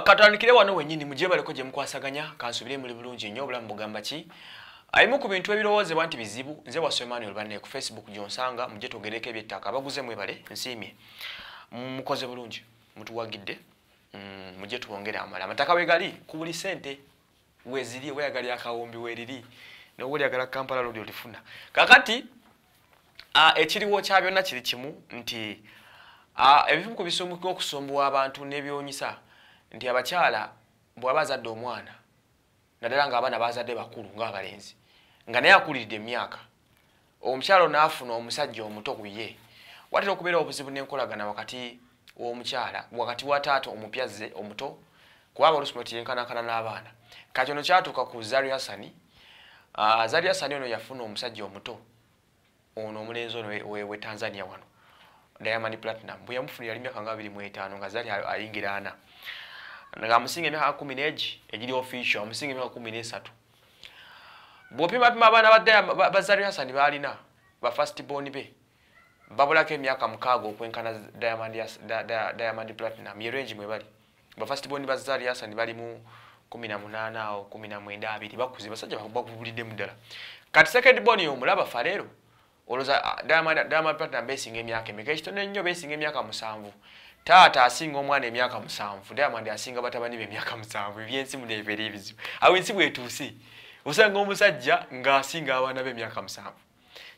Katandikire wano wenyini mujebaleko gye mukwasaganya kansubire muli bulungi nnyo obulamu bugamba ki? Ayimu ku bintu ebirowoozebwa nti bizibu nze waswe emmanuel banne ku facebook gyonsanga mujje twogereko ebyettaka. Abaguze mwebale nsiimye. Mukoze bulungi mutuwagidde mm, mujje tuwongere amala. Amataka wegali ku buli sente weziri weyagali akawumbi weriri nowolyagala kampala lodi olifuna kakati ekiriwo kya byonna kiri kimu nti ebimu ku bisumbuka okusumbuwa abantu n'ebyonyisa nti abakyala bwaba azadde omwana naddala ngaabaana bazadde bakulu ngaabalenzi nga naye akuliridde emyaka omukyala onaafuna omusajja omuto ku ye watera okubeera obuzibu n'enkolagana wakati w'omukyala wakati wa taata omupyazze omuto kubanga olusi muno tiyenkanankana n'abaana. Kakyono kyatuuka ku zari hasani zari hasani ono yafuna omusajja omuto ono omulenzi ono we, tanzania wano diamond platinum bwe yamufunira yali myaka nga abiri mu etaano nga zali ayingira ana nga amusinga emyaka kumi n'egi egiri official amusinga emyaka kumi n'esatu. Bw'opimapima abaana bazali hasani baalina ba first born be babulako emyaka mukaaga okwenkana diamond, platinum ye range mwe bali. Ba first born bazali hasani bali mu kumi na munaana awo kumi na mwenda abiri bakuze basajja bakubuliddemu ddala. Kati second born yomulaba faleero olowooza diamond, platinum beesinga emyaka emeka? Ekitono ennyo beesinga emyaka musanvu taata asinga omwana emyaka musanvu diamond asinga batabani be emyaka musanvu ebyensi muneebeera ebizibu. Awo ensi bwetuuse osanga omusajja ng'asinga abaana be emyaka musanvu.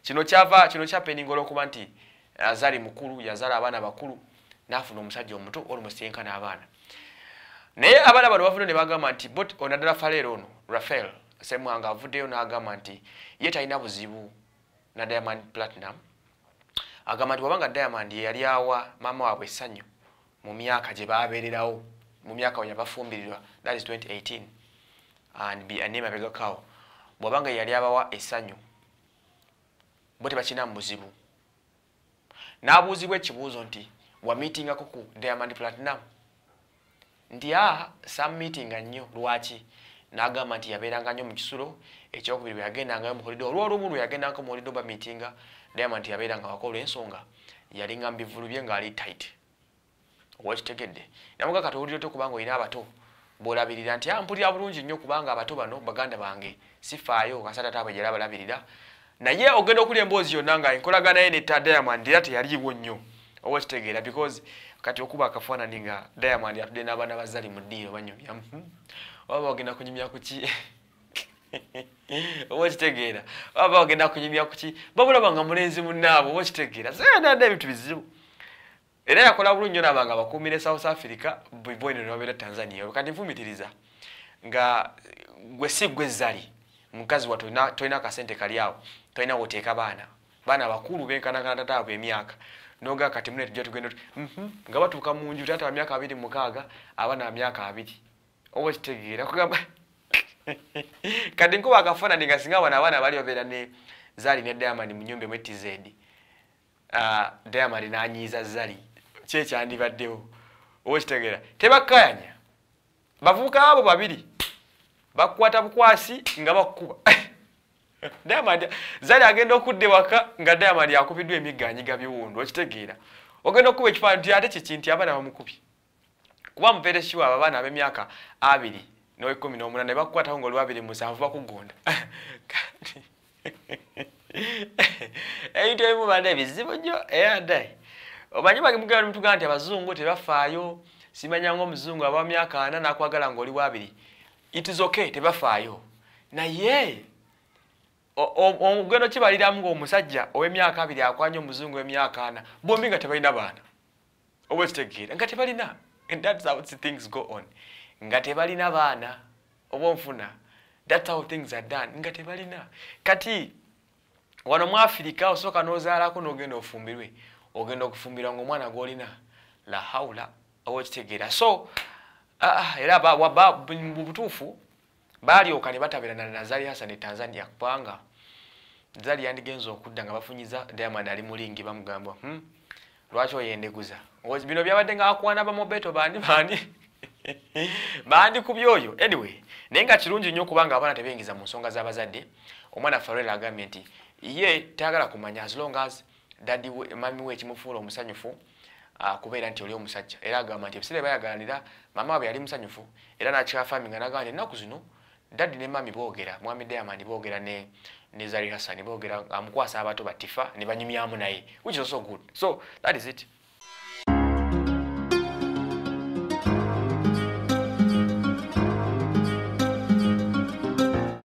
Kino kyava kino kyapeninga olwokuba nti azali mukulu yazala abaana bakulu naafuna omusajja omuto olumusenkana abaana. Naye abaana bano bavudde ne bagamba nti onaddala faleero ono rafael semwanga avuddeyo n'agamba nti ye talina buzibu na diamond platinum. Agamba nti wabanga diamond yeyali awa maama waabwe essanyu mu myaka gye babeererawo mu myaka we yabafumbirirwa that is 2018 and nemabegakawo bwabanga yeyali abawa essanyu bo tebakina mu buzibu n'abuuzibwa ekibuuzo nti wamiitingako ku diamond platinum? Nti a sammiitinga nnyo lwaki? N'agamba nti yabeeranga nnyo mu kisulo ekyokubiri bwe yagendangayo muholido olwolumu lwe yagendangako muholido bamiitinga diamond yabeeranga wako olw'ensonga yalinga mu bivulu bye ng'ali tight owakitegedde namuga kati owulire te kubanga olina abato? Bwolabirira nti ampulira bulungi nnyo kubanga abato bano baganda bange sifaayo kasata taabwe gyera balabirira naye ogenda okulya emboozi yonna nga enkolagana ye netta diamond era teyaliiwo nnyo. Oba kitegeera because kati okuba akafaanani nga diamond atudde n'abaana bazali mu ddiiro banyumya. Oba bagenda kunyumya kuki oba kitegeera oba bagenda kunyumya kuki babulaba nga mulenzi munnaabwe oba kitegeera zenada ebintu bizibu era yakola bulungi naba nga bakuumire south africa bwene nobeera tanzania. Kati nfumitiriza nga gwe si gwe zali mukazi wa tolina akasente kali awo tolina woteeka baana. Baana bakulu benkanakana tataabwe emyaka. Noga kati mune tujja tugenda nga batuuka mu nju taata wa myaka abiri mukaaga abaana myaka abiri. Oba kitegeera kugamba kati nkuba akafaanani nga singa bano abaana bali babeera ne zali ne diamond mu nyumba emu etz diamond nanyiiza zali kyekyandibaddewo oba kitegeera. Tebakkayanya. Bavubuka abo babiri bakukwata bukwasi nga bakkuba. Diamond zali agenda okudda ewaka nga diamond akubiddwa emigganyiga biwundu okitegeera. Ogenda okuba ekifaananyi nti ate kiki nti abaana bamukubye kuba mupeere siwa abo abaana ab'emyaka abiri n'ekumi n'omunana ne bakukwataho nga oli abiri musanvu bakugonda. Ebintu ebimu banda ebizibu nnyo era ddayi omanyi bagimugamba nimutugamba nti abazungu tebafaayo? Simanya nga omuzungu aba myaka ana nakwagala nga oli wabiri it is okay tebafaayo. Naye ogendo kibaliramu ngaomusajja ow'emyaka abiri akwanya omuzungu w'emyaka ana bombi nga tebalina baana? Oba ekitegeera nga tebalina. That's how things go on. Nga tebalina baana oba onfuna that's how things are done. Nga tebalina. Kati wano mu afirika osooka n'ozaalako n'ogenda ofumbirwe ogenda okufumbirwa ngaomwana gw'olina la haula oba ekitegeera so era mu butuufu baalyoka ne batabeerana na zali hasan e tanzania kubanga zali yandigenza okudda nga bafunyiza diamond ali mulingi bamugamba hmm? lwaki oyendeguza bino byabadde nga akwana bamobeto bandi bandi bandi ku byoyo anyway naye nga kirungi nnyo okubanga abaana tebeyingiza mu nsonga z'abazadde omwana farel agambye nti ye tayagala kumanya as long as dadi mami we ekimufuula omusanyufu uh, kubeera nti oli omusajja. Era agamba nti ebiseera bayagalanira mama wabe yali musanyufu era nakyafaami nga nagamba nti ennaku zino daddi ne mami boogera mwami diamond boogera ne ne zari hassan boogera amukwasa abato batifa ne banyumyamu naye which is also good. So that is it